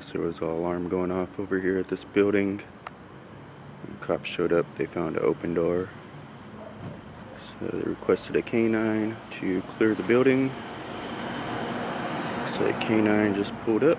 guess there was an alarm going off over here at this building. When cops showed up, they found an open door. So they requested a canine to clear the building. Looks like canine just pulled up.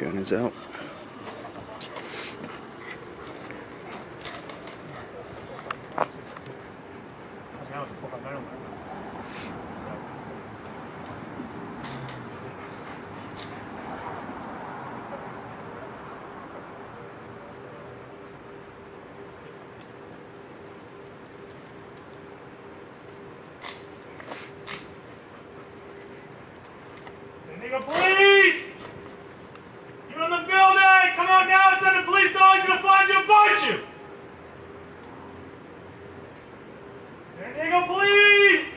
Gun is out. Now it's four by nine. So. San Diego Police! You in the building? Come on down, send the police always gonna find you and bite you! San Diego Police!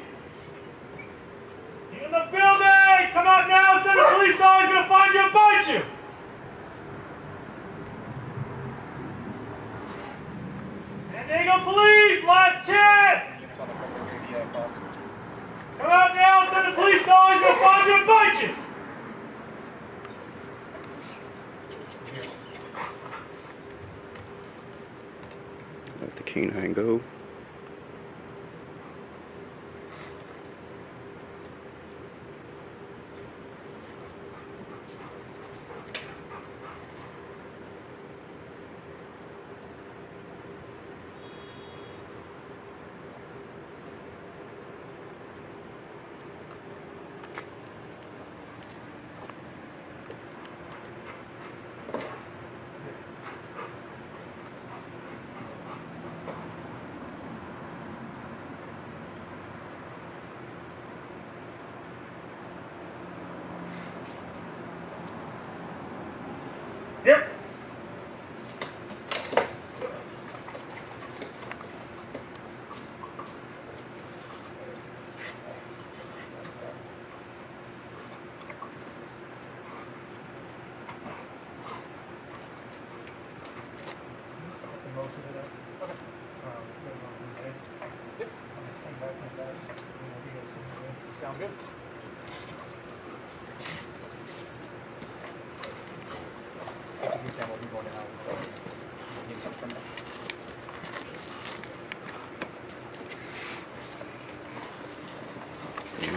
You in the building? Come out now, send the police always gonna find you and bite you! San Diego Police, last chance! Come out now, send the police always gonna find you and bite you! Let the canine go. Yep. Sound good? If you can, we'll be going out.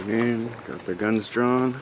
In, got the guns drawn.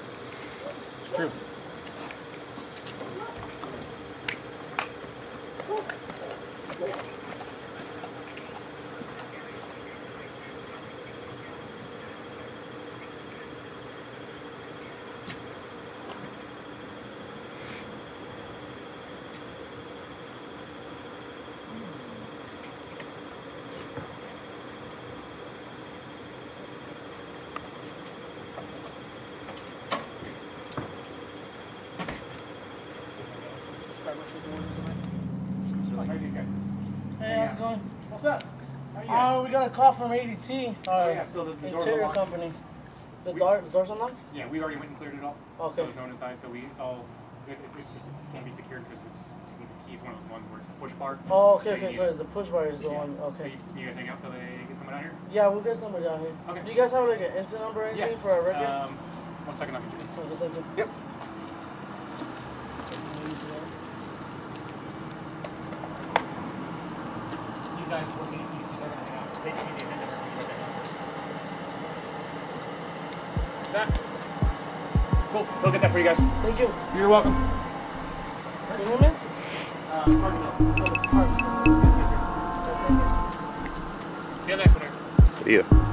Hey, how's it going? What's up? How are you? Uh, we got a call from ADT, Oh, yeah, so the, the doors interior are locked. company. The We- door, the doors unlocked? Yeah, we already went and cleared it all. Okay. So there's no one inside, so we, it's all, it, it- it's just, can't be secured because it's, the key's one of those ones where it's a push bar. Oh, okay, you okay, need so it. the push bar is the Yeah. one, So okay. you, you guys hang out till they get someone out here? Yeah, we'll get somebody down here. Okay. Do you guys have like an incident number or anything for our record? Um, one second, I'll get you. Okay, thank you. Yep. Guys will need, you can hang out. They can need the agenda. That. Cool, we'll get that for you guys. Thank you. You're welcome. Your name is? Uh, Cardinal. Mark. Okay, you. See you next one. See ya.